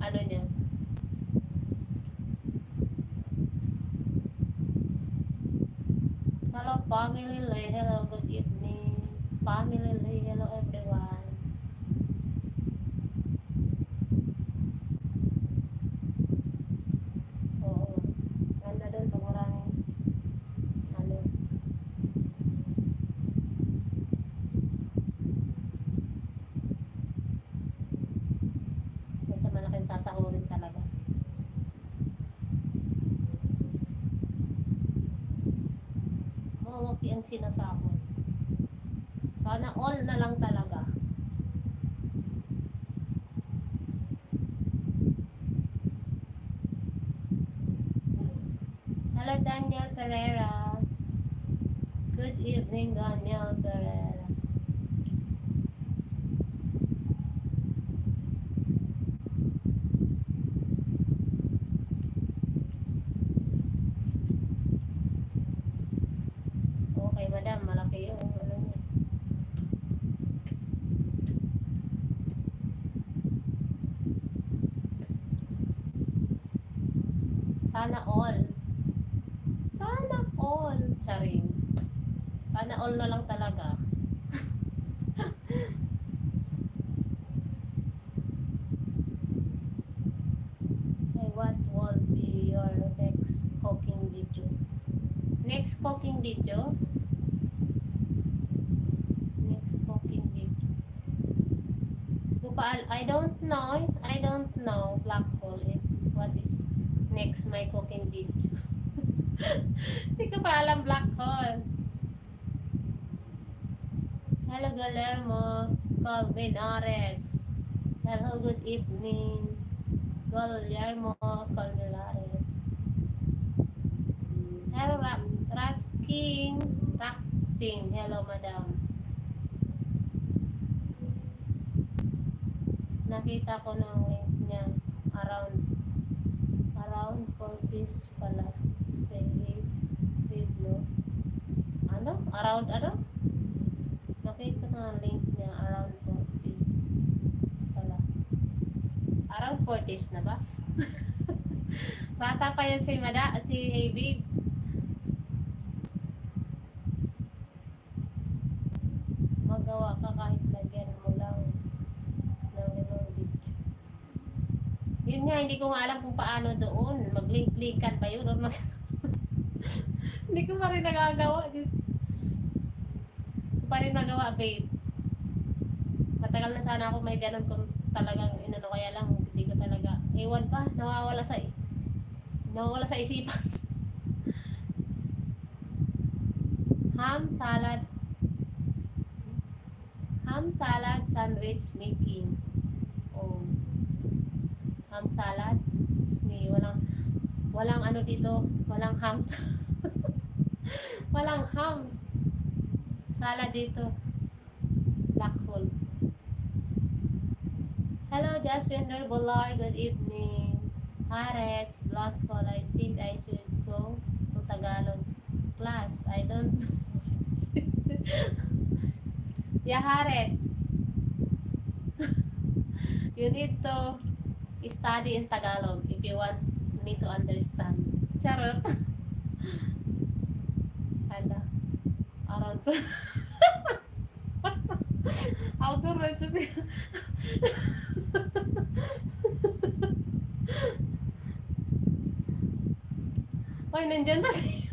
ano niya. Hello, family Lay. Hello, good evening. Family Lay. Hello, everyone. Oo. Ganda doon pag maraming ano. May sa sasahurin talaga. Malaki ang sinasahod. Sana all na lang talaga. Hello, Daniel Pereira. Good evening, Daniel Pereira. Okay, madam. Malaki yung ano niya. Sana all. Sana all. Charing. Sana all na lang talaga. Say what will be your next cooking video? Next cooking video? Next cooking video. I don't know. I don't know black hole. What is next my cooking video? Hindi ko pa alam black hole. Hello Guillermo Colmenares. Hello, good evening. Guillermo Colmenares. Hello, Ra Rax King. Raxing. Hello, madam. Nakita ko ng link niya. Around around 40s pala. Say, Pablo. Ano? Around ano? Nakita ko ng link niya. Around 40s pala. Around 40s na ba? Bata pa yan si Mada, si Habib. Magawa ka kahit lagyan mo lang Yun nga, hindi ko nga alam kung paano doon. Mag-link-linkan ba yun? Or mag... hindi ko pa rin nagagawa. Diyos. Hindi pa rin magawa, babe. Matagal na sana ako may ganun kung talagang inano kaya lang hindi ko talaga ewan pa nawawala sa nawawala sa isipan ham salad ham salad sandwich making ham salad may walang walang ano dito walang ham walang ham salad dito black hole Hello, Jaswinder Bolar. Good evening. Harets, Black Hole. I think I should go to Tagalog class. I don't Yeah, Harets. you need to study in Tagalog if you want me to understand. Charot. Hala. Around Outdoor ito siya. Hoy, nandyan pa si...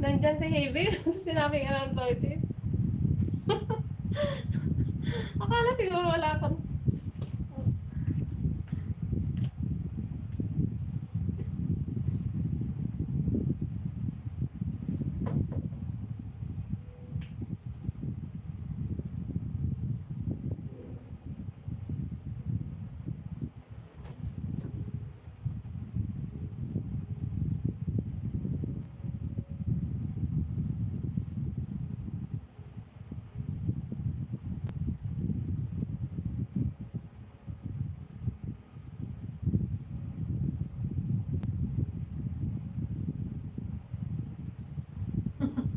nandyan si Heavy. Sinabi around 30. Akala siguro wala akong